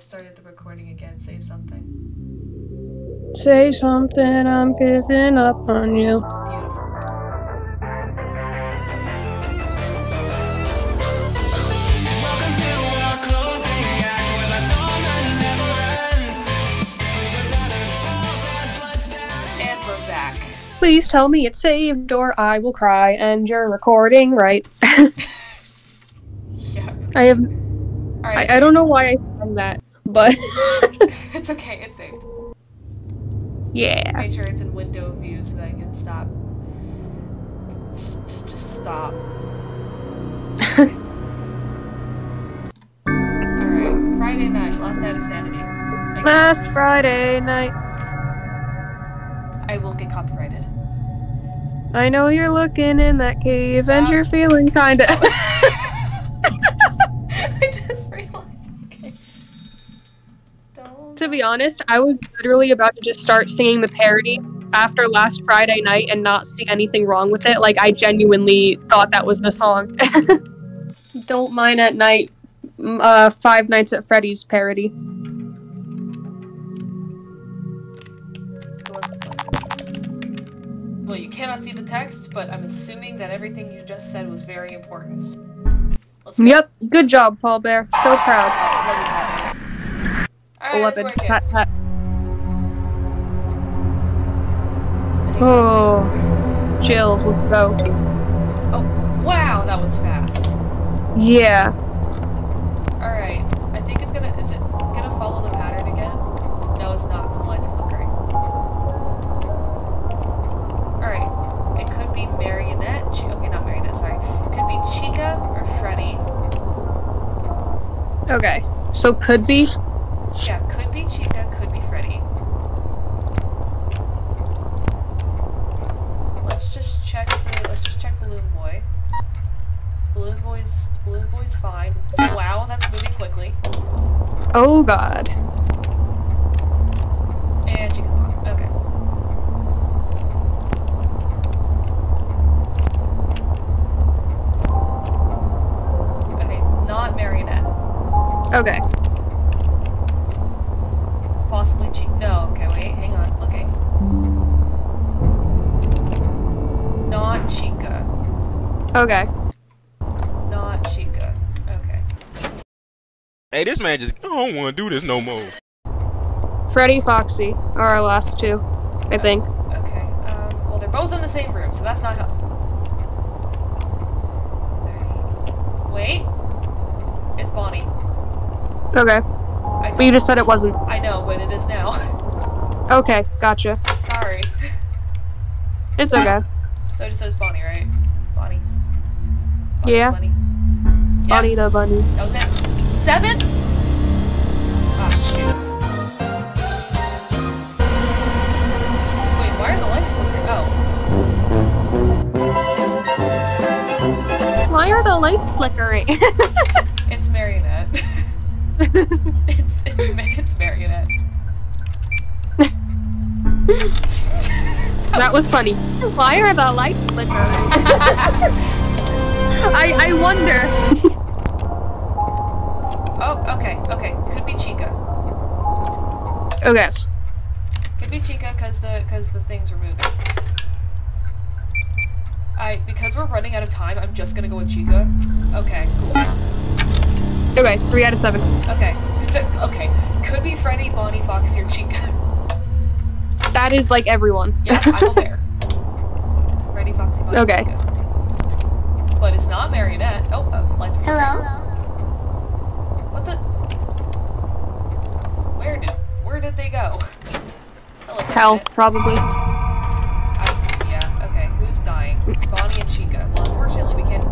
I've started the recording again. Say something. Say something, I'm giving up on you. Beautiful. Welcome to our closing act where the torment never ends. Through the tattered walls and blood spattered And we're back. Please tell me it's saved or I will cry and you're recording right. Yeah. I have All right. I, I don't know why I found that, but it's okay. It's saved. yeah. Make sure it's in window view so that I can stop. Just, just- stop. Alright, Friday night, last night of sanity. Last Friday night. I will get copyrighted. I know you're looking in that cave and you're feeling kinda To be honest, I was literally about to just start singing the parody after last Friday night and not see anything wrong with it. Like I genuinely thought that was the song. Don't mind at night. Uh, Five Nights at Freddy's parody. What's the button? Well, you cannot see the text, but I'm assuming that everything you just said was very important. Go. Yep, good job, Paul Bear. So proud. It's Beloved. working. Pat, pat. Oh, chills. Let's go. Oh, wow, that was fast. Yeah. Alright, I think it's gonna. Is it gonna follow the pattern again? No, it's not, because the lights are flickering. Alright, it could be Marionette. Okay, not Marionette, sorry. It could be Chica or Freddy. Okay. So could be. Yeah, could be Chica, could be Freddy. Let's just check the. Let's just check Balloon Boy. Balloon Boy's Balloon Boy's fine. Wow, that's moving quickly. Oh God. Okay. Not Chica. Okay. Hey, this man just I don't want to do this no more. Freddy, Foxy are our last two, I think. Okay. Um, well, they're both in the same room, so that's not help. Wait. It's Bonnie. Okay. I But you just said it wasn't. I know, but it is now. Okay, gotcha. Sorry. It's okay. So it just says Bonnie, right? Yeah. Bunny. Yep, Bunny the bunny. That was it. Seven? Ah, shoot. Wait, why are the lights flickering? Oh, Why are the lights flickering? it's Marionette. it's, it's, it's Marionette. that was funny. Why are the lights flickering? I I wonder. Oh, okay, okay. Could be Chica. Okay. Could be Chica because the because the things were moving. I because we're running out of time. I'm just gonna go with Chica. Okay, cool. Okay, three out of seven. Okay, okay. Could be Freddy, Bonnie, Foxy, or Chica. That is like everyone. yeah, I'm aware. Freddy, Foxy, Bonnie, Okay. Chica. But it's not Marionette. Oh, uh, lights are flickering. What the? Where did where did they go? Hello, Hell, Marionette. probably. I, yeah, okay. Who's dying? Bonnie and Chica. Well, unfortunately, we can't.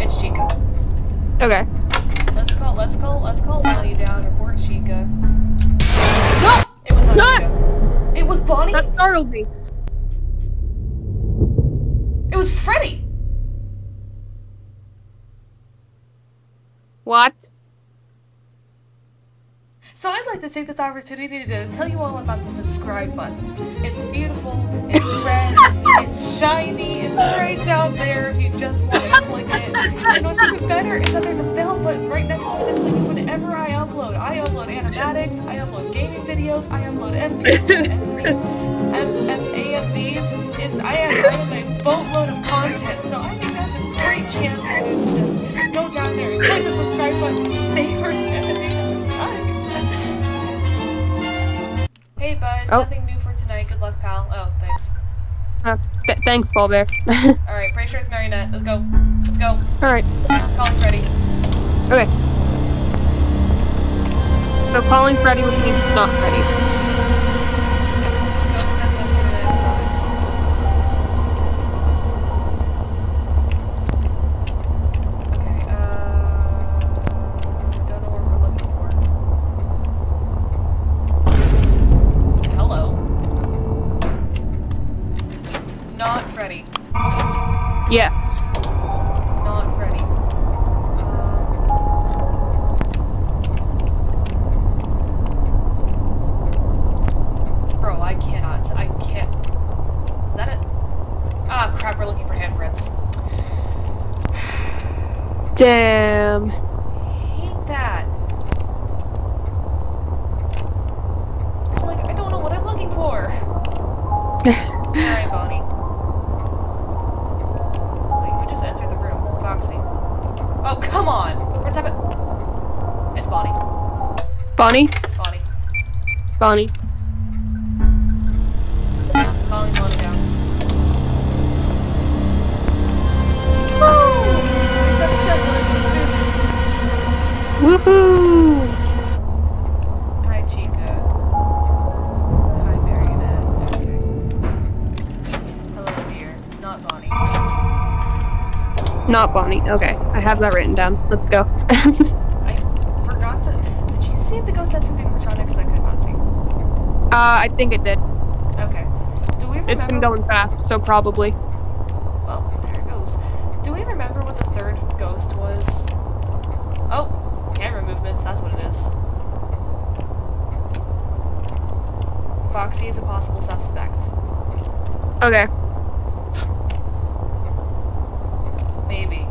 It's Chica. Okay. Let's call. Let's call. Let's call Bonnie down. Report Chica. No, it was not Ah! Chica. It was Bonnie. That startled me. It was Freddy. What? So I'd like to take this opportunity to tell you all about the subscribe button. It's beautiful, it's red, it's shiny, it's right down there if you just want to click it. And what's even better is that there's a bell button right next to it tell you whenever I upload. I upload animatics, I upload gaming videos, I upload MP, MPs, M- M- It's, I, have, I have a boatload of content, so I think that's a great chance for you to down there and click the subscribe button, save first Hey bud, Oh. nothing new for tonight. Good luck, pal. Oh, thanks. Uh, th- thanks, Ball Bear. Alright, pretty sure it's Marionette. Let's go. Let's go. Alright, Calling Freddy. okay. So calling Freddy, which means it's not Freddy. Yes. Not Freddy. Um. Bro, I cannot. I can't. Is that it? Ah, crap, we're looking for handprints. Damn. Bonnie. Calling Bonnie down. Woo! Reset the checklist. Let's do this. Woohoo! Hi, Chica. Hi, Marionette. Okay. Hello, dear. It's not Bonnie. Not Bonnie. Okay, I have that written down. Let's go. I forgot to. Did you see if the ghost entered the animatronic? Because I could not see. Uh, I think it did. Okay. Do we It's remember? been going fast, so probably. Well, there it goes. Do we remember what the third ghost was? Oh, camera movements. That's what it is. Foxy is a possible suspect. Okay. Maybe.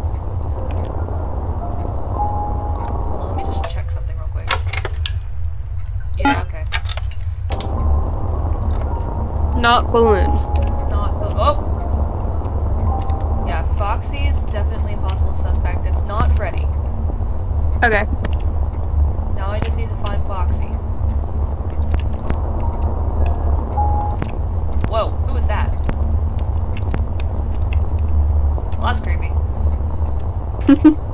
Hold on, let me just check something real quick. Yeah, okay. Not balloon. Not the. Oh! Yeah, Foxy is definitely a possible suspect. It's not Freddy. Okay. Now I just need to find Foxy. Whoa, who was that? Well, that's creepy.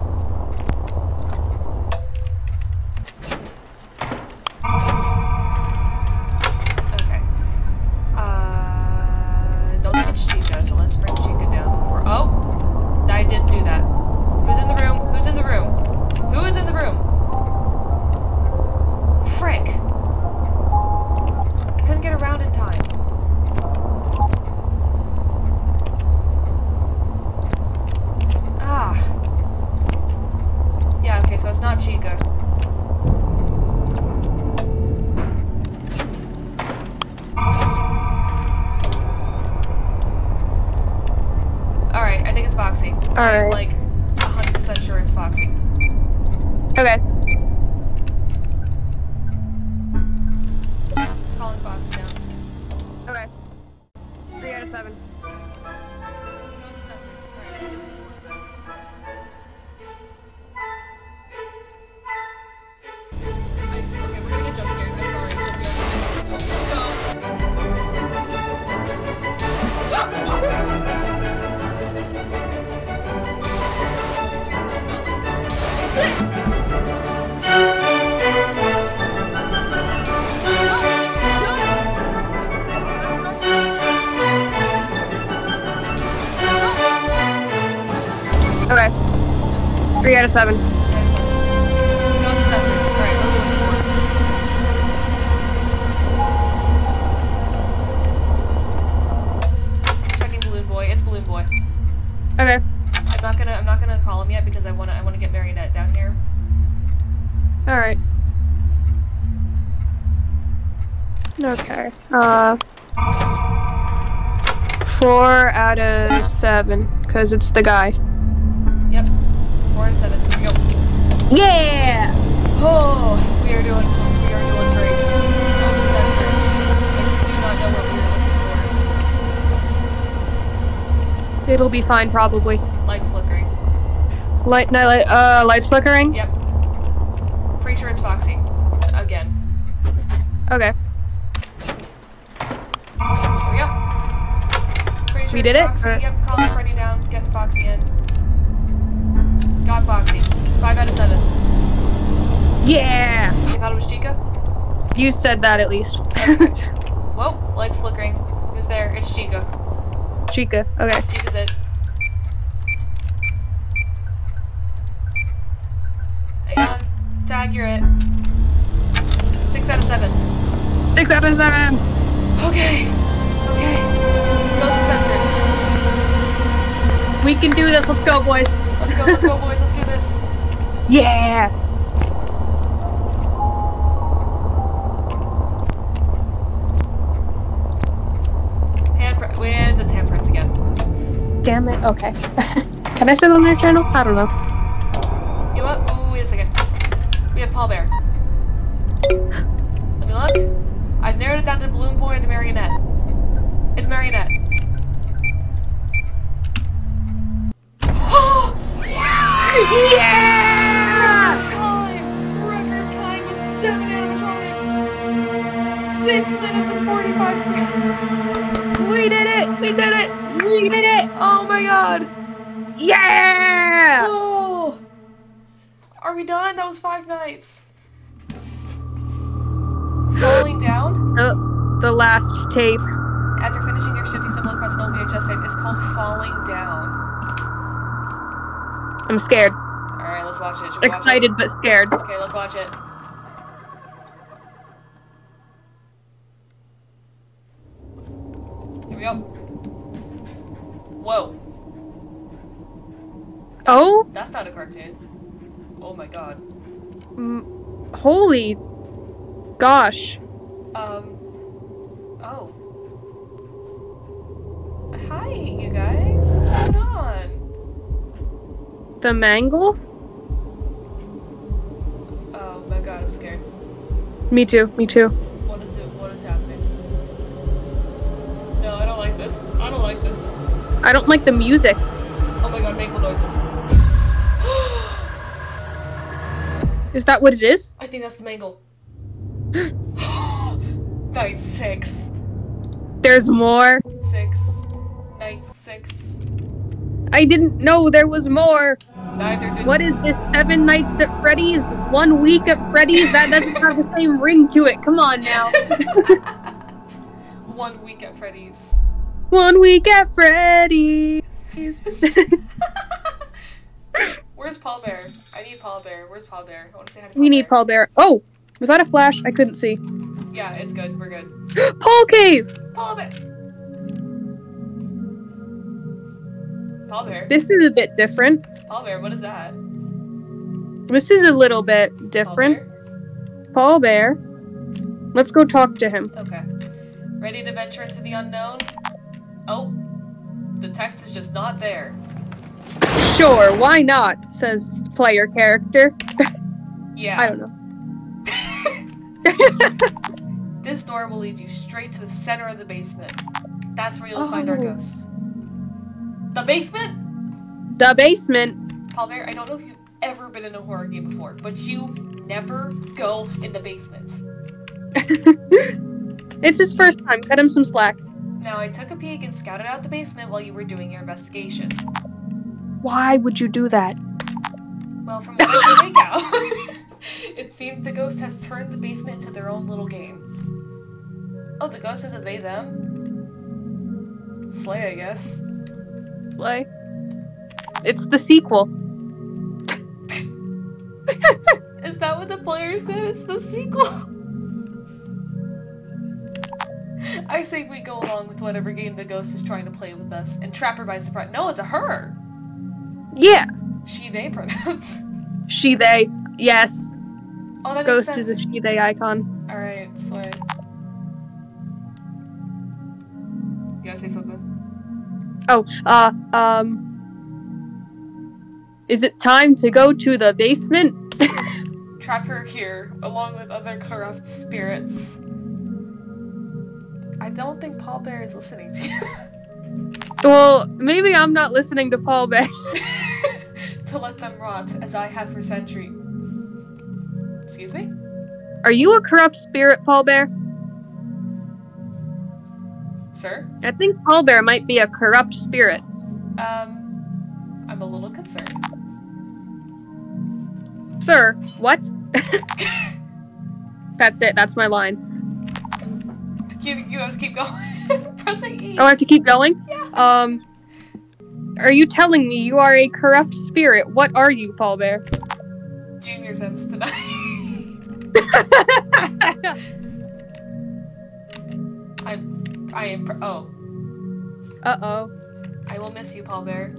out of seven. Ghost is entered. Alright, what are we looking for? Checking Balloon Boy. It's Balloon Boy. Okay. I'm not gonna I'm not gonna call him yet because I wanna I wanna get Marionette down here. Alright. Okay. Uh. Four out of seven, because it's the guy. Yep. Four and seven. Here we go. Yeah! Oh, we are doing we are doing great. Ghost has entered. I do not know what we are looking for. It'll be fine, probably. Lights flickering. Light, night, light, uh, lights flickering. Yep. Pretty sure it's Foxy. Again. Okay. Here we go. Pretty sure We it's did it? Foxy. Yep, calling Freddy down, getting Foxy in. Got Foxy. Five out of seven. Yeah. You thought it was Chica? You said that at least. Whoa, lights flickering. Who's there? It's Chica. Chica. Okay. Chica's it. Hang on. To accurate. Six out of seven. Six out of seven. Okay. Okay. Ghost is entered. We can do this. Let's go, boys. Let's go, let's go, boys. Let's do this. Yeah. Handprint. Wait, it's handprints again. Damn it. Okay. can I sit on their channel? I don't know. Yeah. Oh! Are we done? That was five nights. Falling down The the last tape. after finishing your shifty symbol across an old VHS tape. It's called Falling Down. I'm scared. Alright, let's watch it. We watch Excited but scared. Okay, let's watch it. Here we go. Whoa. Oh, That's not a cartoon. Oh my god. mm, holy gosh. Um. Oh. Hi, you guys. What's going on? The mangle? Oh my god, I'm scared. Me too. Me too. What is it? What is happening? No, I don't like this. I don't like this. I don't like the music. Oh my god, mangle noises. Is that what it is? I think that's the mangle. Night six. There's more. Six. Night six. I didn't know there was more. Neither did. What is this? Seven nights at Freddy's? One week at Freddy's? That doesn't have the same ring to it. Come on now. One week at Freddy's. One week at Freddy's. Where's Paul Bear? I need Paul Bear. Where's Paul Bear? I want to say hi to Paul we need Bear. Paul Bear. Oh, was that a flash? I couldn't see. Yeah, it's good. We're good. Paul Cave. Paul Bear. Paul Bear. This is a bit different. Paul Bear. What is that? This is a little bit Paul different. Bear? Paul Bear. Let's go talk to him. Okay. Ready to venture into the unknown? Oh, the text is just not there. Sure, why not? Says player character. Yeah. I don't know. This door will lead you straight to the center of the basement. That's where you'll find our Oh. ghost. The basement? The basement. Paul Bear, I don't know if you've ever been in a horror game before, but you never go in the basement. It's his first time. Cut him some slack. Now, I took a peek and scouted out the basement while you were doing your investigation. Why would you do that? Well, from what I can make out, it seems the ghost has turned the basement into their own little game. Oh, the ghost is a they them? Slay, I guess. Like, it's the sequel. Is that what the player said? It's the sequel. I say we go along with whatever game the ghost is trying to play with us and trap her by surprise. No, it's a her. Yeah. She they pronouns. She, they. Yes. Oh, that Ghost is a she, they icon. All right, slay. You gotta say something. Oh, uh, um. Is it time to go to the basement? Trap her here, along with other corrupt spirits. I don't think Paul Bear is listening to you. Well, maybe I'm not listening to Paul Bear. to let them rot, as I have for century. Excuse me? Are you a corrupt spirit, Paul Bear? Sir? I think Paul Bear might be a corrupt spirit. Um, I'm a little concerned. Sir, what? That's it. That's my line. You, you have to keep going. Oh, I have to keep going? Yeah. Um, are you telling me you are a corrupt spirit? What are you, Paul Bear? Junior sense tonight. I'm. I am. Pr- oh. Uh oh. I will miss you, Paul Bear.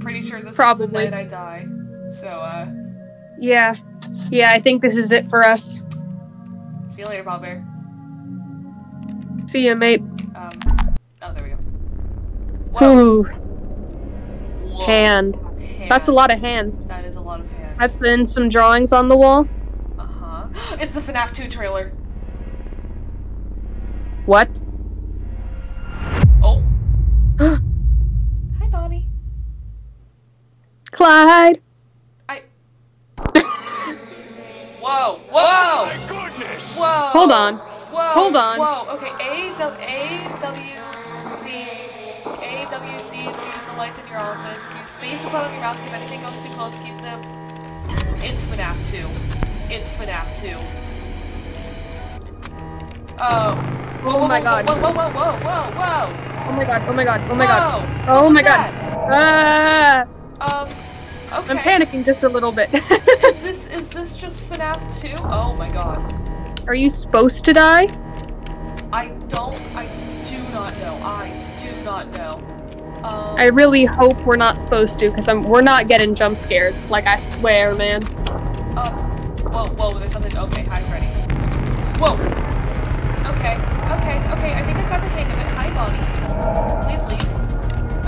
Pretty sure this Probably. is the night I die. So, uh, Yeah. Yeah, I think this is it for us. see you later, Paul Bear. See ya, mate. Whoa. Ooh, Whoa. hand. Hand. That's a lot of hands. That is a lot of hands. That's then some drawings on the wall. Uh huh. It's the FNAF 2 trailer. What? Oh. Hi, Bonnie. Clyde. I. Whoa! Whoa! Goodness! Whoa! Hold on. Whoa! Hold on. Whoa! Okay. A W A W D A To use the lights in your office. Use space to put on your mask if anything goes too close. Keep the. It's FNAF 2. It's FNAF 2. Oh. Whoa, Oh whoa, my whoa, God. Whoa! Whoa! Whoa! Whoa! Whoa! Whoa! Oh my god. Oh my god. Oh my god. Oh what my god. that? Ah! Um. Okay. I'm panicking just a little bit. Is this is this just FNAF 2? Oh my god. Are you supposed to die? I don't I do not know. I do not know. Um I really hope we're not supposed to, because I'm we're not getting jump scared. Like I swear, man. um whoa whoa there's something okay, hi Freddy. Whoa. Okay, okay, okay, I think I got the hang of it. Hi Bonnie. Please leave.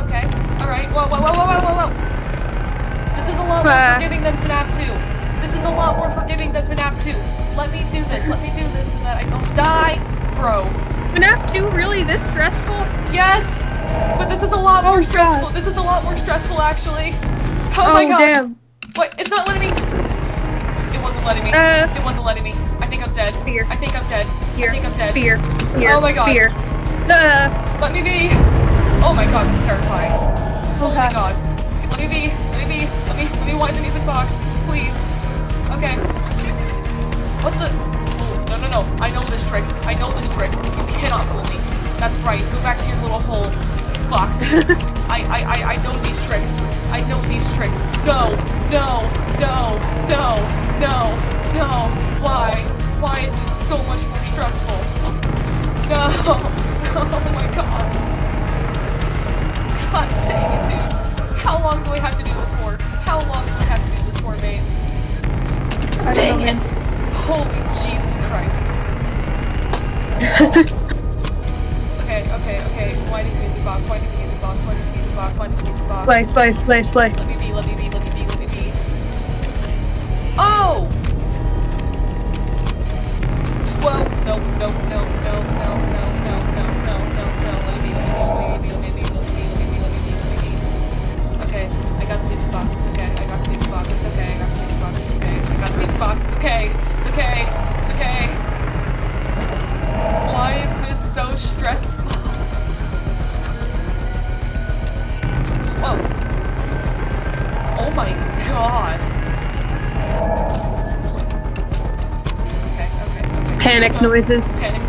Okay. Alright. Whoa whoa whoa whoa whoa whoa whoa. This is a lot more Ah. forgiving than FNAF 2. This is a lot more forgiving than FNAF 2. Let me do this. Let me do this so that I don't die. Bro. FNAF 2 really this stressful? Yes! But this is a lot more Oh, stressful. God. This is a lot more stressful, actually. Oh, my god. damn. Wait, it's not letting me. It wasn't letting me. Uh. it wasn't letting me. I think I'm dead. Fear. I think I'm dead. Fear. I think I'm dead. Fear. Fear. Oh my God. Fear. Uh, Let me be. Oh my god, this is terrifying. Holy Okay. god. Okay, Let me be. Let me be. Let me. Let me wind the music box, please. Okay. What the? Oh, no, no, no. I know this trick. I know this trick. You cannot fool me. That's right. Go back to your little hole, Foxy. I, I, I, I know these tricks. I know these tricks. No, no, no, no, no, no. Why? Why is this so much more stressful? No. Oh my god. God dang it, dude. How long do I have to do this for? How long do I have to do this for, mate? Dang it! Holy Jesus Christ. okay, okay, okay. Why do you think a box? Why do you think a box? Why do you think a box? Why do you think a box? Slay, slay, slay, slay. Let me be, let me be, let me be, let me be. Oh! Whoa, no, no, no, no, no, no. noises. Okay.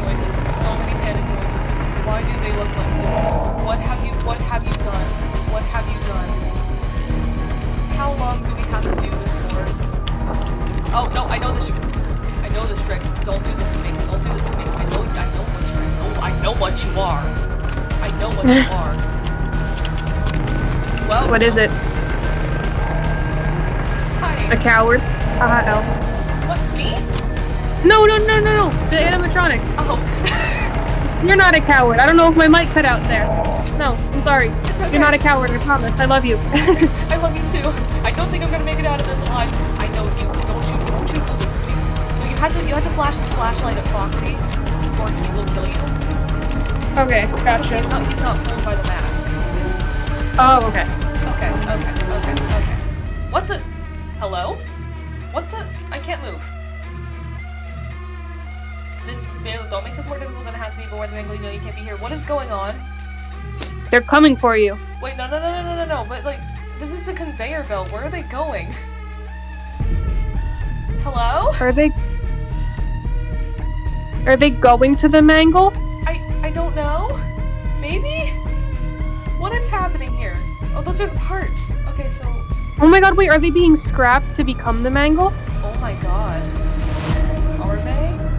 Coward. I don't know if my mic cut out there. No, I'm sorry. Okay. You're not a coward, I promise. I love you. I love you too. I don't think I'm gonna make it out of this alive. I know you. Don't you Don't you do this to me. No, you had to you had to flash the flashlight at Foxy, or he will kill you. Okay, Because he's not he's not fooled by the mask. Oh, okay. Okay, okay, okay, okay. What the? Hello? What the? I can't move. This Bill, don't make this more difficult than it has to be. But the Mangle, you know you can't be here. What is going on? They're coming for you. Wait, no, no, no, no, no, no, no. But like, this is the conveyor belt. Where are they going? Hello? Are they? Are they going to the mangle? I I don't know. Maybe. What is happening here? Oh, those are the parts. Okay, so. Oh my god, wait, are they being scrapped to become the mangle? Oh my god. Are they?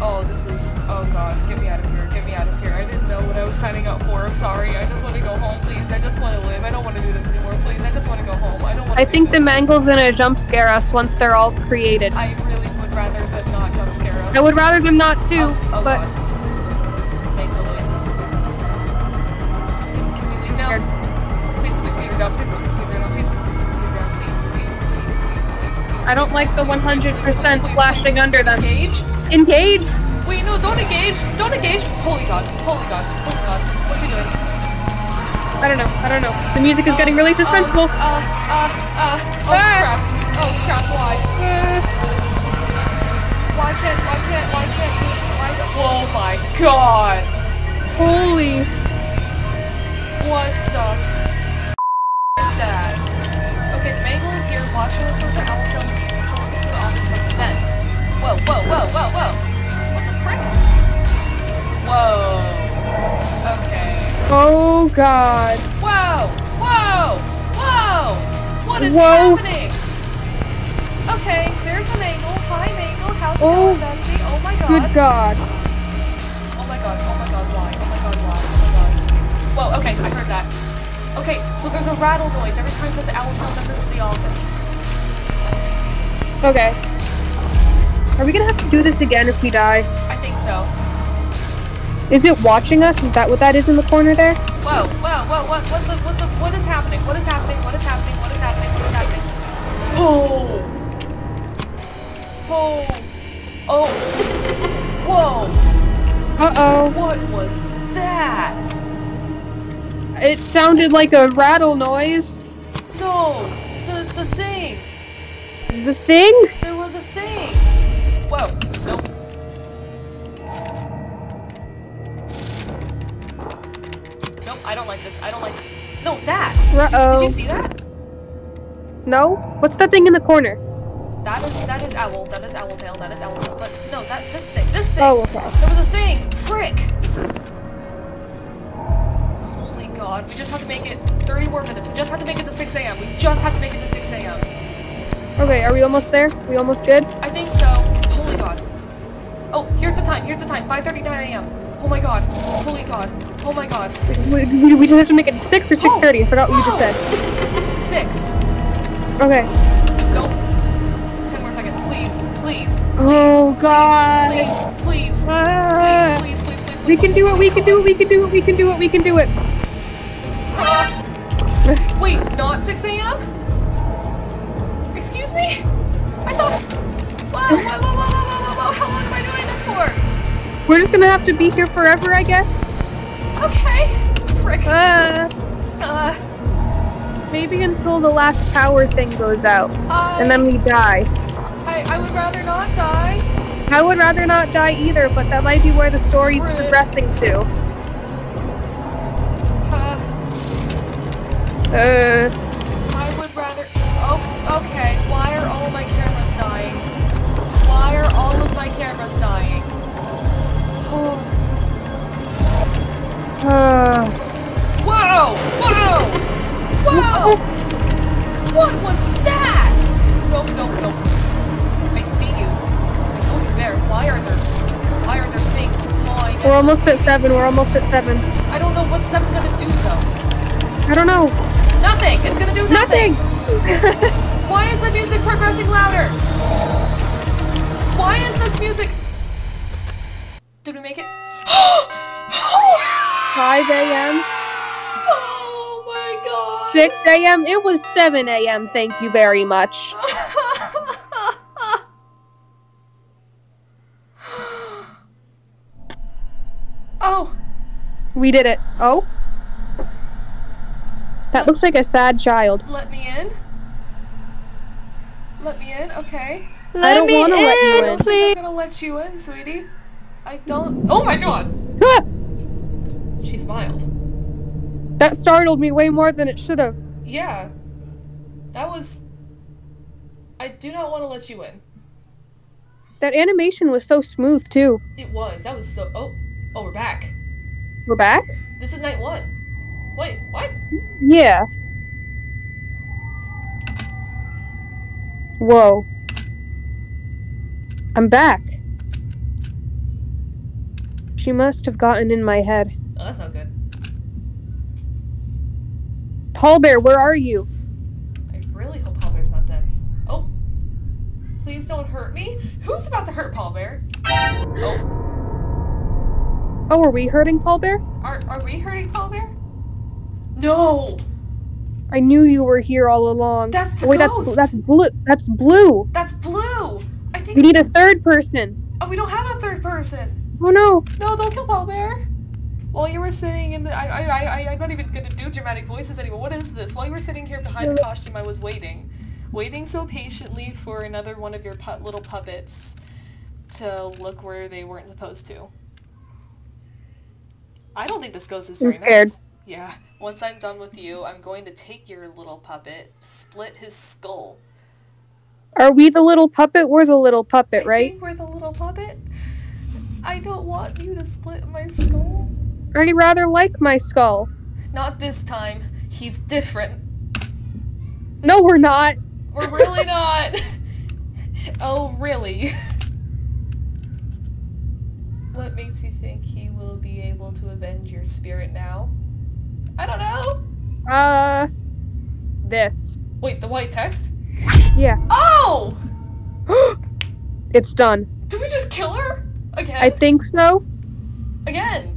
Oh, this is. Oh god, get me out of here. Get me out of here. I didn't know what I was signing up for. I'm sorry. I just want to go home, please. I just want to live. I don't want to do this anymore, please. I just want to go home. I don't want I think the mangle's gonna jump scare us once they're all created. I really would rather than not jump scare us. I would rather them not too, Oh, oh but god. The noises. Can, can we leave now? Please put the computer down. Please put the computer down. Please put the computer down. Please, please, please, please, please, please. I don't please, like the please, please, please, 100% please, please, flashing please. under them. Engage? Engage! Wait, no, don't engage! Don't engage! Holy god, holy god, holy god. What are we doing? I don't know, I don't know. The music is getting really suspenseful. Uh, uh, uh, oh Ah. crap. Oh crap, why? Why can't, why can't, why can't move? Why can't, oh my god! Holy. What the f- is that? Okay, the mangle is here. Watch out for the owl tails from using to look into the office from the vents. Whoa, whoa, whoa, whoa, whoa! What the frick? Whoa. Okay. Oh god. Whoa! Whoa! Whoa! What is Whoa. happening? Okay, there's the mangle. Hi, mangle. How's it Oh. going, bestie? Oh my god. Good god. Oh my god, oh my god, why? Oh my god, why? Oh my god. Whoa, okay, I heard that. Okay, so there's a rattle noise every time that the owl comes into the office. Okay. Are we gonna have to do this again if we die? I think so. Is it watching us? Is that what that is in the corner there? Whoa, whoa, whoa, what, what the, what the, what is happening? What is happening? What is happening? What is happening? What is happening? Oh! Oh! Oh! Whoa! Uh oh! What was that? It sounded like a rattle noise. No! The, the thing! The thing? There was a thing! Whoa, nope. Nope, I don't like this. I don't like. No, that! Did, Uh-oh. did you see that? No? What's that thing in the corner? That is that is owl. That is owl tail. That is owl tail. But no, that this thing. This thing. Oh, okay. There was a thing. Frick. Holy God! We just have to make it 30 more minutes. We just have to make it to 6 a.m. We just have to make it to 6 a.m. Okay, are we almost there? We almost good? I think so. Holy God. Oh, here's the time. Here's the time. 5:39 a.m. Oh my God. Holy God. Oh my God. We, we, we just have to make it 6 or 6.30. I forgot what you just said. Six. Okay. Nope. 10 more seconds. Please. Please. Please. Oh, please, God. Please. Please. Ah. Please. Please. Please. Please. We can do it, we can do it, we can do it, we can do it, we can do it. Uh, wait, not 6 a.m.? Excuse me? I thought. Whoa, whoa, whoa, We're just gonna have to be here forever, I guess. Okay. Frick. Uh, Uh, maybe until the last power thing goes out, I, and then we die. I, I would rather not die. I would rather not die either, but that might be where the story's Rude. progressing to. Uh, Uh, I would rather. Oh, okay. Why are all of my cameras dying? Why are all of my cameras dying? Oh. uh, Whoa! Whoa! Whoa! What was that? No, no, no. I see you. I know you're there. Why are there? Why are there things pawing? we're almost at seven. We're almost at seven. I don't know what seven gonna do though. I don't know. Nothing. It's gonna do nothing. Nothing. Why is the music progressing louder? Why is this music? Did we make it? 5 a.m. Oh my god! 6 a.m. It was 7 a.m. Thank you very much. oh, We did it. Oh. That looks like a sad child. let me in. Let me in, okay. I don't want to let you I in. don't think I'm gonna let you in, sweetie. I don't. Oh my god! Ah! She smiled. That startled me way more than it should have. Yeah. That was. I do not want to let you in. That animation was so smooth too. It was. That was so. Oh. Oh, we're back. We're back? This is night one. Wait, what? Yeah. Whoa. I'm back. She must have gotten in my head. Oh, that's not good. Paul Bear, where are you? I really hope Paul Bear's not dead. Oh. Please don't hurt me. Who's about to hurt Paul Bear? Oh. Oh, are we hurting Paul Bear? Are, are we hurting Paul Bear? No! I knew you were here all along. That's the Oh, wait, ghost! that's that's blue. That's blue. That's blue! I think. We need a third person. Oh, we don't have a third person! Oh no. No, don't kill Paul Bear! While you were sitting in the. I, I, I, I'm not even gonna do dramatic voices anymore. What is this? While you were sitting here behind the costume, I was waiting. Waiting so patiently for another one of your pu- little puppets to look where they weren't supposed to. I don't think this ghost is very I'm scared. nice. Yeah. Once I'm done with you, I'm going to take your little puppet, split his skull. Are we the little puppet? We're the little puppet, I right? we're the little puppet. I don't want you to split my skull. I rather like my skull. Not this time. He's different. No, we're not. We're really not. oh, really? what makes you think he will be able to avenge your spirit now? I don't know. Uh, this. Wait, the white text? Yeah, Oh! it's done. Did we just kill her? Again? I think so. Again.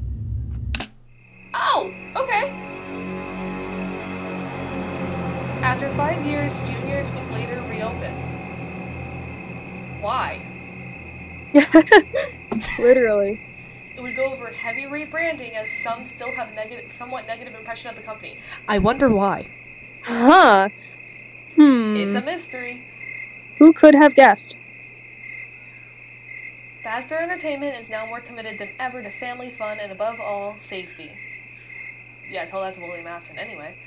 Oh, okay. After five years, juniors would later reopen. Why? Literally. It would go over heavy rebranding as some still have a negative, somewhat negative impression of the company. I wonder why. Huh. Hmm. It's a mystery. Who could have guessed? Fazbear Entertainment is now more committed than ever to family fun and above all, safety. Yeah, tell that to William Afton anyway.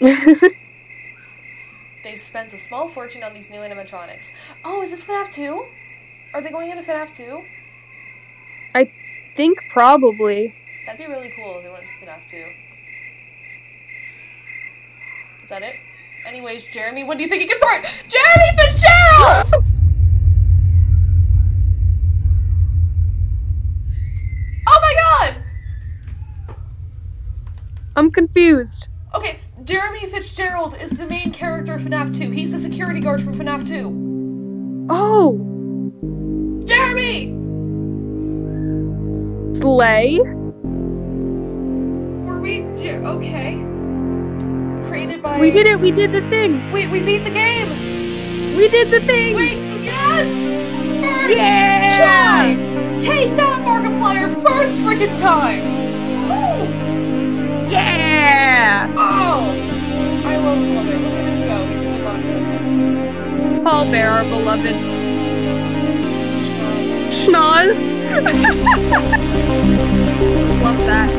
They spent a small fortune on these new animatronics. Oh, is this FNAF 2? Are they going into FNAF 2? I think probably. That'd be really cool if they went into FNAF 2. Is that it? Anyways, Jeremy, when do you think he can start? Jeremy Fitzgerald! oh my god! I'm confused. Okay, Jeremy Fitzgerald is the main character of FNAF 2. He's the security guard from FNAF 2. Oh, Jeremy! Slay. Were we. Okay. Created by. We did it. We did the thing. Wait, we beat the game! We did the thing. Wait, yes! First Yeah! try! Take that, Markiplier, first freaking time! Yeah. Oh! I love Paul Bear. Look at him go. He's in the bottom list. Paul Bear, our beloved Schnoz. schnoz. Love that.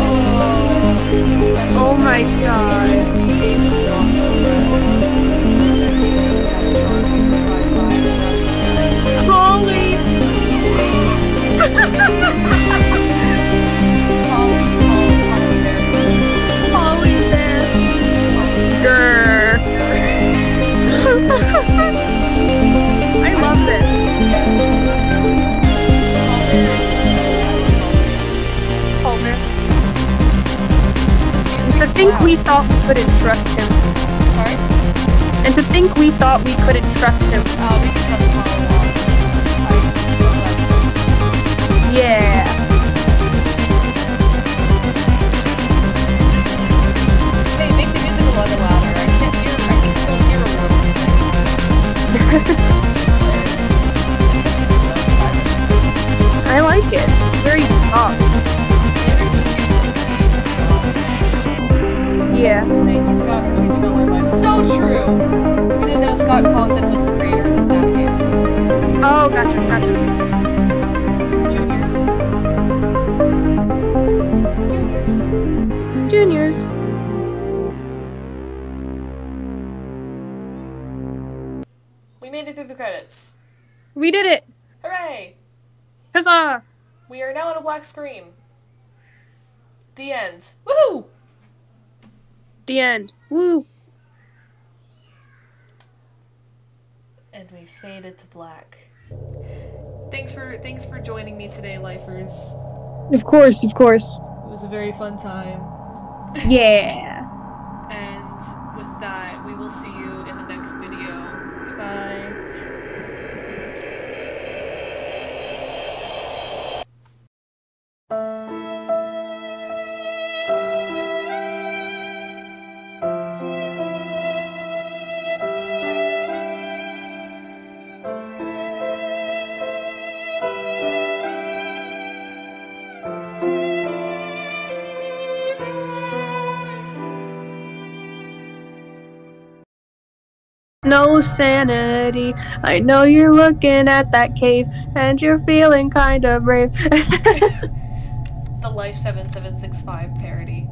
Oh, special Oh my God. Agency think we thought we couldn't trust him. Sorry? And to think we thought we couldn't trust him. Oh, we could trust him. Yeah. Hey, make the music a little louder. I can't hear, I can still hear a world I like it. Very soft. Yeah. Thank you, Scott, for changing all our lives. So true! If you didn't know, Scott Cawthon was the creator of the FNAF games. Oh, gotcha, gotcha. Juniors. Juniors. Juniors. We made it through the credits. We did it. Hooray! Huzzah! We are now on a black screen. The end. Woohoo! The end. Woo. And we faded to black. Thanks for thanks for joining me today, lifers. Of course, of course. It was a very fun time. Yeah. And with that, we will see you in the next video. Sanity. I know you're looking at that cave and you're feeling kind of brave. The Life 7765 parody.